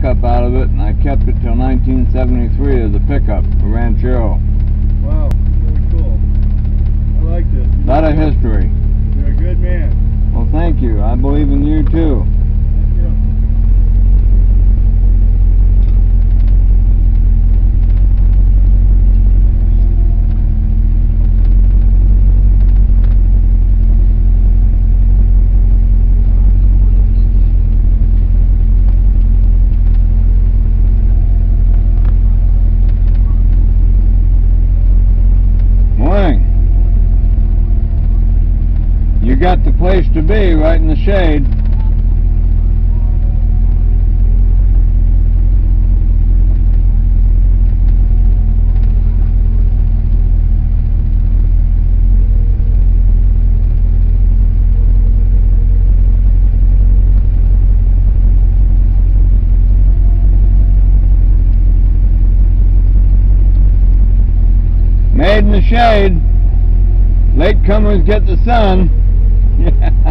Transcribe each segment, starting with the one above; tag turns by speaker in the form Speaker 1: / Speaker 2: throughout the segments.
Speaker 1: pickup out of it, and I kept it till 1973 as a pickup, a Ranchero.
Speaker 2: Wow, really cool. I like this.
Speaker 1: A lot of history.
Speaker 2: You're a good man.
Speaker 1: Well, thank you. I believe in you too.
Speaker 2: Thank you.
Speaker 1: Morning. You got the place to be right in the shade. Made in the shade. Late comers get the sun. Yeah.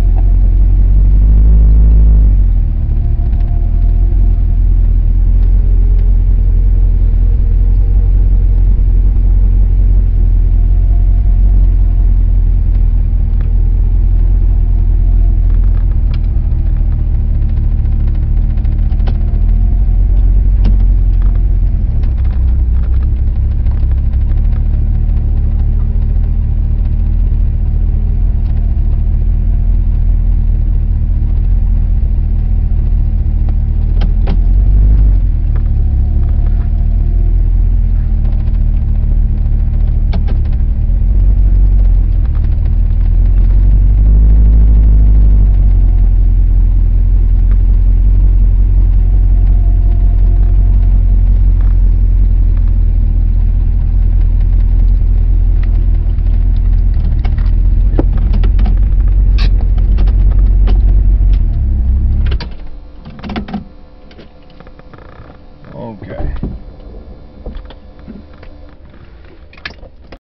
Speaker 1: okay.